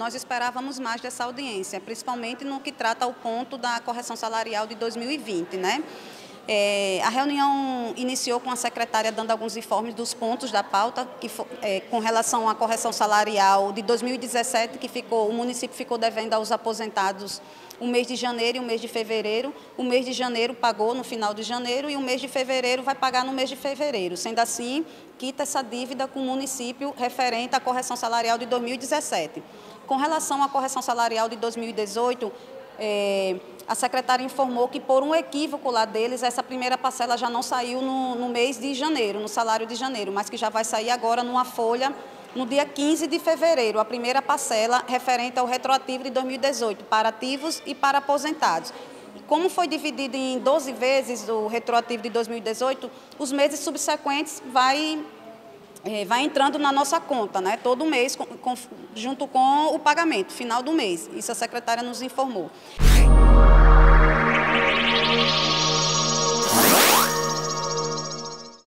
Nós esperávamos mais dessa audiência, principalmente no que trata o ponto da correção salarial de 2020, né? É, a reunião iniciou com a secretária dando alguns informes dos pontos da pauta, que, é, com relação à correção salarial de 2017, que ficou, o município ficou devendo aos aposentados o mês de janeiro e o mês de fevereiro. O mês de janeiro pagou no final de janeiro e o mês de fevereiro vai pagar no mês de fevereiro. Sendo assim, quita essa dívida com o município referente à correção salarial de 2017. Com relação à correção salarial de 2018, é, a secretária informou que, por um equívoco lá deles, essa primeira parcela já não saiu no, no mês de janeiro, no salário de janeiro, mas que já vai sair agora numa folha no dia 15 de fevereiro, a primeira parcela referente ao retroativo de 2018, para ativos e para aposentados. Como foi dividido em 12 vezes o retroativo de 2018, os meses subsequentes vai é, vai entrando na nossa conta, né, todo mês, com, com, junto com o pagamento, final do mês. Isso a secretária nos informou.